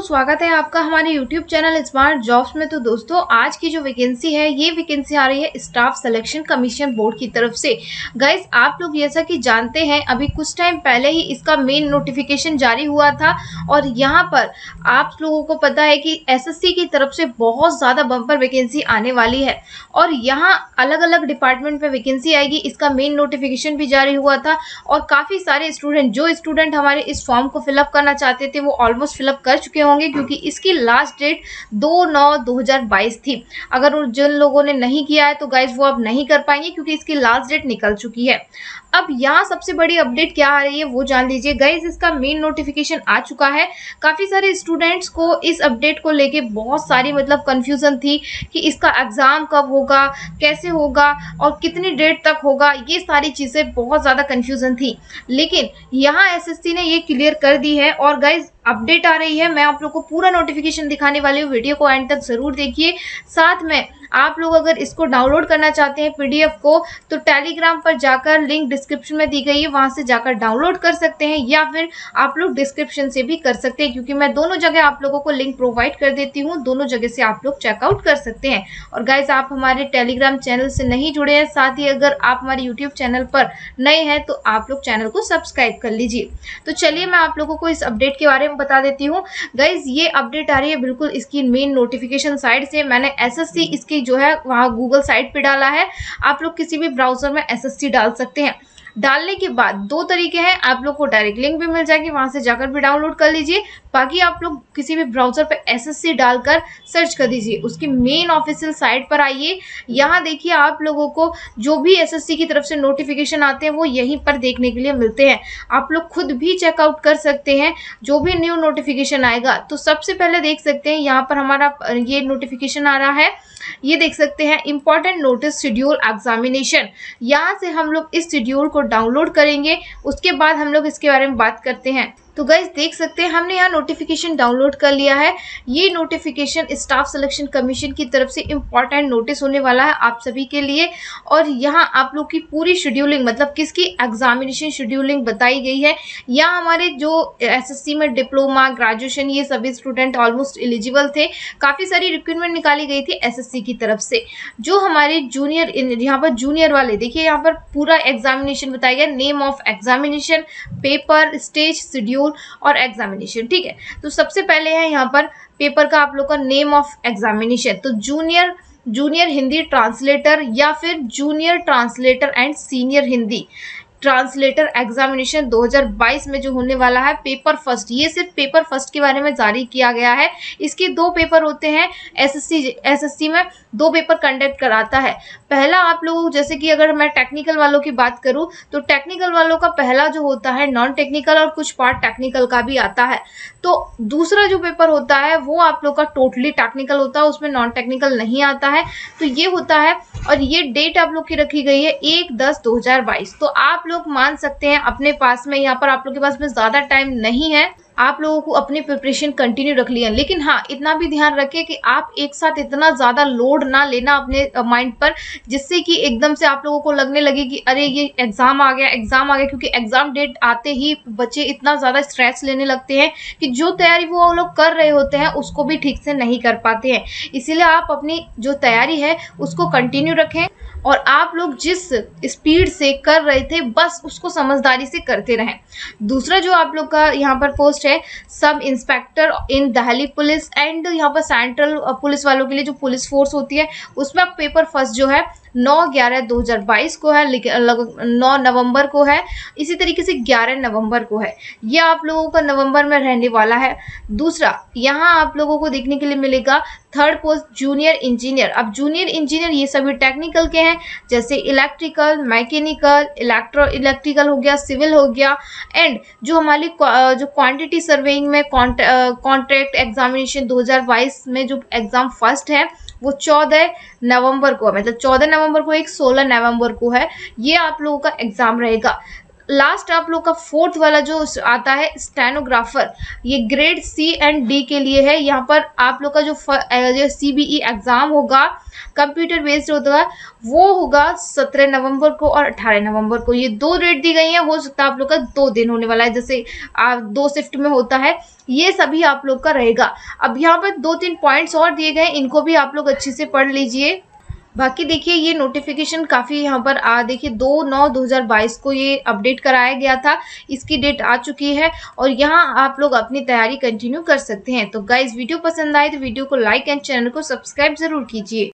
दोस्तों स्वागत है आपका हमारे YouTube चैनल स्मार्ट जॉब्स में। तो दोस्तों, आज की जो वैकेंसी है, ये वैकेंसी आ रही है स्टाफ सिलेक्शन कमीशन बोर्ड की तरफ़ से। गाइज़ आप लोग जैसा कि जानते हैं, अभी कुछ टाइम पहले ही इसका मेन नोटिफिकेशन जारी हुआ था और यहाँ पर आप लोगों को पता है कि एसएससी की तरफ़ से बहुत ज़्यादा बम्पर वैकेंसी आने वाली है। और यहाँ अलग अलग डिपार्टमेंट में वैकेंसी आएगी, इसका मेन नोटिफिकेशन भी जारी हुआ था और काफ़ी सारे स्टूडेंट जो स्टूडेंट हमारे इस फॉर्म को फिलअप करना चाहते थे, वो ऑलमोस्ट फिलअप कर चुके होंगे क्योंकि इसकी लास्ट डेट दो नौ दो हज़ार बाईस थी। अगर जिन लोगों ने नहीं किया है तो गाइज़ वो अब नहीं कर पाएँगे क्योंकि इसकी लास्ट डेट निकल चुकी है। अब यहाँ सबसे बड़ी अपडेट क्या आ रही है, वो जान लीजिए। गाइज़ इसका मेन नोटिफिकेशन आ चुका है। काफ़ी सारे स्टूडेंट्स को इस अपडेट को लेके बहुत सारी मतलब कंफ्यूजन थी कि इसका एग्ज़ाम कब होगा, कैसे होगा और कितनी डेट तक होगा। ये सारी चीज़ें बहुत ज़्यादा कन्फ्यूज़न थी। लेकिन यहाँ एसएससी ने ये क्लियर कर दी है और गाइज़ अपडेट आ रही है। मैं आप लोग को पूरा नोटिफिकेशन दिखाने वाली हूँ। वीडियो को एंड तक ज़रूर देखिए। साथ में आप लोग अगर इसको डाउनलोड करना चाहते हैं पीडीएफ को तो टेलीग्राम पर जाकर लिंक डिस्क्रिप्शन में दी गई है, वहाँ से जाकर डाउनलोड कर सकते हैं या फिर आप लोग डिस्क्रिप्शन से भी कर सकते हैं, क्योंकि मैं दोनों जगह आप लोगों को लिंक प्रोवाइड कर देती हूँ, दोनों जगह से आप लोग चेकआउट कर सकते हैं। और गाइज़ आप हमारे टेलीग्राम चैनल से नहीं जुड़े हैं, साथ ही अगर आप हमारे यूट्यूब चैनल पर नए हैं तो आप लोग चैनल को सब्सक्राइब कर लीजिए। तो चलिए मैं आप लोगों को इस अपडेट के बारे में बता देती हूँ। गाइज़ ये अपडेट आ रही है, बिल्कुल इसकी मेन नोटिफिकेशन साइड से, मैंने एस इसकी जो है, वहाँ गूगल साइट पे डाला है। आप लोग किसी भी ब्राउज़र में एस डाल सकते हैं। डालने के बाद दो तरीके हैं, आप लोग को डायरेक्ट लिंक भी मिल जाएगी, वहाँ से जाकर भी डाउनलोड कर लीजिए, बाकी आप लोग किसी भी ब्राउज़र पे एसएससी डालकर सर्च कर दीजिए। उसकी मेन ऑफिशियल साइट पर आइए। यहाँ देखिए आप लोगों को जो भी एसएससी की तरफ़ से नोटिफिकेशन आते हैं, वो यहीं पर देखने के लिए मिलते हैं। आप लोग खुद भी चेकआउट कर सकते हैं। जो भी न्यू नोटिफिकेशन आएगा तो सबसे पहले देख सकते हैं, यहाँ पर हमारा, ये नोटिफिकेशन आ रहा है। ये देख सकते हैं इंपॉर्टेंट नोटिस शेड्यूल एग्जामिनेशन यहाँ से हम लोग इस शेड्यूल को डाउनलोड करेंगे उसके बाद हम लोग इसके बारे में बात करते हैं। तो गाइज़ देख सकते हैं, हमने यहाँ नोटिफिकेशन डाउनलोड कर लिया है। ये नोटिफिकेशन स्टाफ सिलेक्शन कमीशन की तरफ़ से इंपॉर्टेंट नोटिस होने वाला है आप सभी के लिए। और यहाँ आप लोग की पूरी शेड्यूलिंग मतलब किसकी एग्जामिनेशन शेड्यूलिंग बताई गई है। यहाँ हमारे जो एसएससी में डिप्लोमा ग्रेजुएशन ये सभी स्टूडेंट ऑलमोस्ट एलिजिबल थे। काफ़ी सारी रिक्रूटमेंट निकाली गई थी एसएससी की तरफ़ से। जो हमारे जूनियर यहाँ पर जूनियर वाले, देखिए यहाँ पर पूरा एग्जामिनेशन बताया गया। Name of examination paper stage schedule और एग्जामिनेशन ठीक है? तो सबसे पहले है यहाँ पर पेपर का आप लोग का नेम ऑफ़ एग्जामिनेशन तो जूनियर जूनियर हिंदी ट्रांसलेटर या फिर junior translator and senior Hindi translator examination 2022 में जो होने वाला है, पेपर फ़र्स्ट। ये सिर्फ़ पेपर फ़र्स्ट के बारे में जारी किया गया है। इसके दो पेपर होते हैं, एसएससी एसएससी में दो पेपर कंडक्ट कराता है। पहला आप लोग, जैसे कि अगर मैं टेक्निकल वालों की बात करूँ तो टेक्निकल वालों का पहला जो होता है नॉन टेक्निकल और कुछ पार्ट टेक्निकल का भी आता है। तो दूसरा जो पेपर होता है, वो आप लोग का टोटली टेक्निकल होता है, उसमें नॉन टेक्निकल नहीं आता है। तो ये होता है और ये डेट आप लोग की रखी गई है एक दस दो हज़ार बाईस। तो आप लोग मान सकते हैं अपने पास में, यहाँ पर आप लोग के पास में ज़्यादा टाइम नहीं है। आप लोगों को अपनी प्रिपरेशन कंटिन्यू रख लिया। लेकिन हाँ इतना भी ध्यान रखें कि आप एक साथ इतना ज़्यादा लोड ना लेना अपने माइंड पर, जिससे कि एकदम से आप लोगों को लगने लगे कि अरे, ये एग्ज़ाम आ गया एग्ज़ाम आ गया, क्योंकि एग्ज़ाम डेट आते ही बच्चे इतना ज़्यादा स्ट्रेस लेने लगते हैं कि जो तैयारी वो लोग कर रहे होते हैं, उसको भी ठीक से नहीं कर पाते हैं। इसीलिए आप अपनी जो तैयारी है, उसको कंटिन्यू रखें और आप लोग जिस स्पीड से कर रहे थे, बस उसको समझदारी से करते रहें। दूसरा जो आप लोग का यहाँ पर पोस्ट है sub inspector in Delhi police and यहाँ पर सेंट्रल पुलिस वालों के लिए जो पुलिस फोर्स होती है, उसमें पेपर फ़र्स्ट जो है, नौ ग्यारह दो हज़ार बाईस को है नौ नवंबर को है। इसी तरीके से ग्यारह नवंबर को है। ये आप लोगों का नवंबर में रहने वाला है। दूसरा, यहाँ आप लोगों को देखने के लिए मिलेगा थर्ड पोस्ट जूनियर इंजीनियर अब जूनियर इंजीनियर ये सभी टेक्निकल के हैं, जैसे इलेक्ट्रिकल मैकेनिकल इलेक्ट्रो इलेक्ट्रिकल हो गया सिविल हो गया एंड जो हमारी जो क्वांटिटी सर्वेइंग में कॉन्ट्रैक्ट एग्जामिनेशन 2022 में जो एग्ज़ाम फ़र्स्ट है, वो चौदह नवंबर को मतलब चौदह नवंबर को एक सोलह नवंबर को है। ये आप लोगों का एग्ज़ाम रहेगा। लास्ट आप लोग का फोर्थ वाला जो आता है स्टेनोग्राफर ये ग्रेड सी एंड डी के लिए है। यहाँ पर आप लोग का जो सी बी ई एग्ज़ाम होगा कंप्यूटर बेस्ड होगा वो होगा सत्रह नवंबर को और अठारह नवंबर को। ये दो डेट दी गई है हो सकता है आप लोग का दो दिन होने वाला है जैसे आ, दो शिफ्ट में होता है। ये सभी आप लोग का रहेगा। अब यहाँ पर दो तीन पॉइंट्स और दिए गए इनको भी आप लोग अच्छे से पढ़ लीजिए। बाकी देखिए, ये नोटिफिकेशन काफ़ी यहाँ पर आ, देखिए, दो नौ दो हज़ार बाईस को ये अपडेट कराया गया था। इसकी डेट आ चुकी है और यहाँ आप लोग अपनी तैयारी कंटिन्यू कर सकते हैं। तो गाइज़ वीडियो पसंद आए तो वीडियो को लाइक एंड चैनल को सब्सक्राइब ज़रूर कीजिए।